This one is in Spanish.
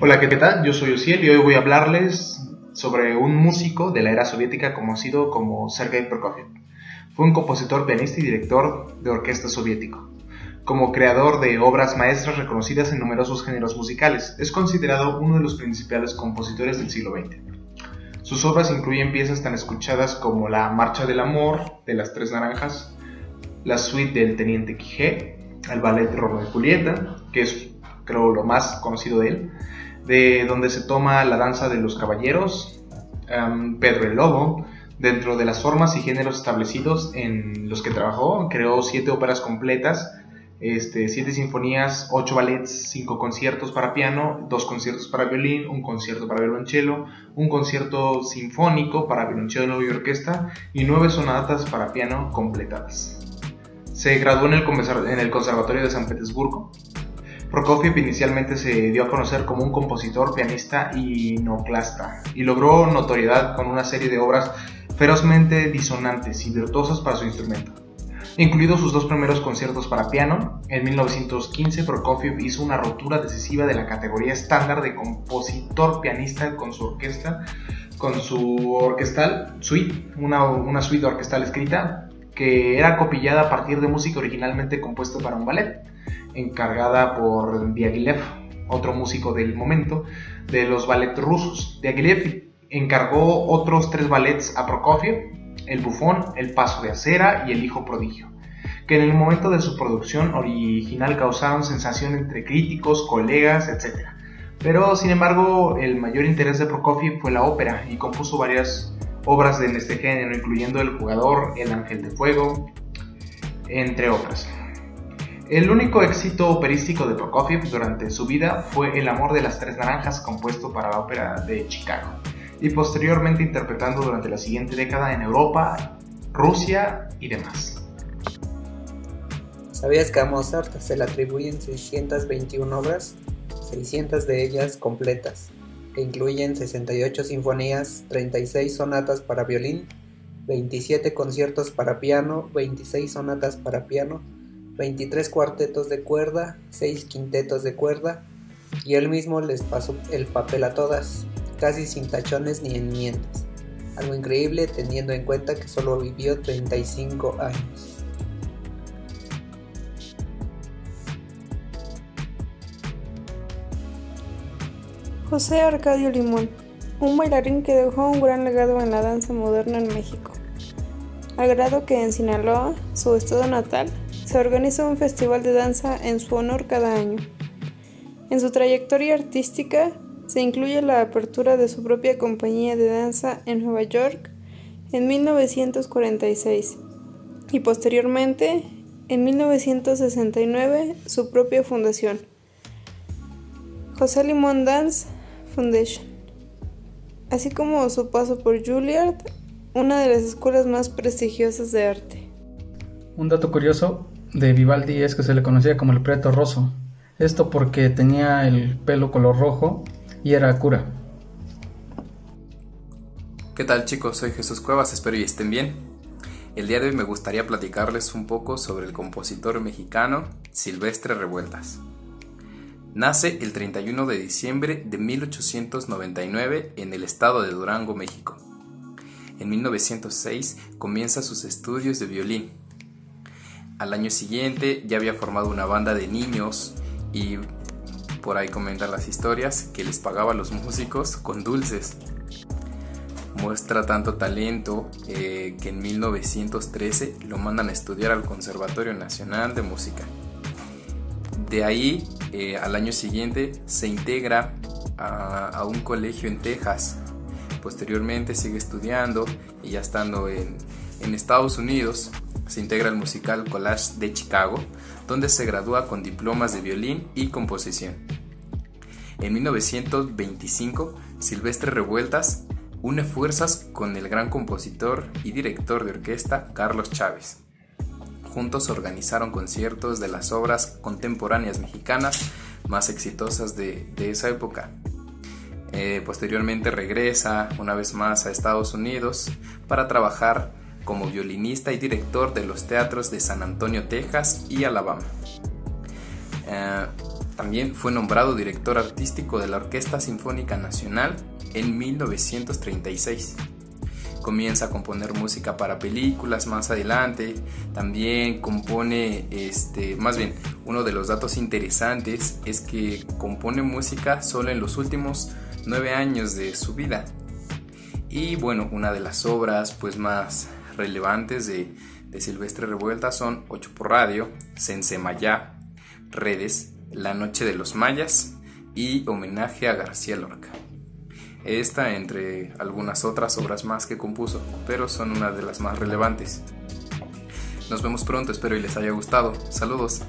Hola, ¿qué tal? Yo soy Osiel y hoy voy a hablarles sobre un músico de la era soviética conocido como Sergei Prokofiev. Fue un compositor, pianista y director de orquesta soviético. Como creador de obras maestras reconocidas en numerosos géneros musicales, es considerado uno de los principales compositores del siglo XX. Sus obras incluyen piezas tan escuchadas como La Marcha del Amor de las Tres Naranjas, la suite del Teniente Quijé, el ballet Romeo y Julieta, que es creo lo más conocido de él, de donde se toma la danza de los caballeros, em, Pedro el Lobo, dentro de las formas y géneros establecidos en los que trabajó, creó siete óperas completas, este, siete sinfonías, ocho ballets, cinco conciertos para piano, dos conciertos para violín, un concierto para violonchelo, un concierto sinfónico para violonchelo y orquesta y nueve sonatas para piano completadas. Se graduó en el, Conservatorio de San Petersburgo, Prokofiev inicialmente se dio a conocer como un compositor, pianista y noclasta, y logró notoriedad con una serie de obras ferozmente disonantes y virtuosas para su instrumento. Incluidos sus dos primeros conciertos para piano, en 1915 Prokofiev hizo una rotura decisiva de la categoría estándar de compositor pianista con su orquesta, con su orquestal suite, una suite orquestal escrita que era copillada a partir de música originalmente compuesta para un ballet encargada por Diaghilev, otro músico del momento, de los ballets rusos. Diaghilev encargó otros tres ballets a Prokofiev, El Bufón, El Paso de Acera y El Hijo Prodigio, que en el momento de su producción original causaron sensación entre críticos, colegas, etc. Pero sin embargo, el mayor interés de Prokofiev fue la ópera y compuso varias obras en este género, incluyendo El Jugador, El Ángel de Fuego, entre otras. El único éxito operístico de Prokofiev durante su vida fue El amor de las tres naranjas compuesto para la ópera de Chicago y posteriormente interpretando durante la siguiente década en Europa, Rusia y demás. ¿Sabías que a Mozart se le atribuyen 621 obras? 600 de ellas completas, incluyen 68 sinfonías, 36 sonatas para violín, 27 conciertos para piano, 26 sonatas para piano, 23 cuartetos de cuerda, 6 quintetos de cuerda, y él mismo les pasó el papel a todas, casi sin tachones ni enmiendas. Algo increíble teniendo en cuenta que solo vivió 35 años. José Arcadio Limón, un bailarín que dejó un gran legado en la danza moderna en México. Al grado que en Sinaloa, su estado natal, se organiza un festival de danza en su honor cada año. En su trayectoria artística se incluye la apertura de su propia compañía de danza en Nueva York en 1946 y posteriormente en 1969 su propia fundación, José Limón Dance Foundation, así como su paso por Juilliard, una de las escuelas más prestigiosas de arte. Un dato curioso de Vivaldi es que se le conocía como el preto rosso. Esto porque tenía el pelo color rojo y era cura. ¿Qué tal chicos? Soy Jesús Cuevas, espero y estén bien. El día de hoy me gustaría platicarles un poco sobre el compositor mexicano Silvestre Revueltas. Nace el 31 de diciembre de 1899 en el estado de Durango, México. En 1906 comienza sus estudios de violín al año siguiente ya había formado una banda de niños y por ahí comentan las historias que les pagaba a los músicos con dulces. Muestra tanto talento eh, que en 1913 lo mandan a estudiar al Conservatorio Nacional de Música. De ahí, eh, al año siguiente, se integra a, un colegio en Texas. Posteriormente sigue estudiando y ya estando en, en Estados Unidos, se integra al musical Collage de Chicago, donde se gradúa con diplomas de violín y composición. En 1925, Silvestre Revueltas une fuerzas con el gran compositor y director de orquesta Carlos Chávez. Juntos organizaron conciertos de las obras contemporáneas mexicanas más exitosas de, esa época. Eh, posteriormente regresa una vez más a Estados Unidos para trabajar como violinista y director de los teatros de San Antonio, Texas y Alabama. Eh, también fue nombrado director artístico de la Orquesta Sinfónica Nacional en 1936. Comienza a componer música para películas más adelante. También compone, este, más bien, uno de los datos interesantes es que compone música solo en los últimos nueve años de su vida. Y bueno, una de las obras pues más relevantes de, de Silvestre Revuelta son Ocho por Radio, Sensemayá, Redes, La Noche de los Mayas y Homenaje a García Lorca. Esta entre algunas otras obras más que compuso, pero son una de las más relevantes. Nos vemos pronto, espero y les haya gustado. Saludos.